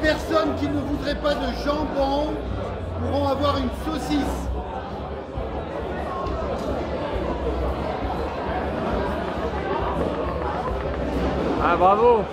personnes qui ne voudraient pas de jambon pourront avoir une saucisse. Ah bravo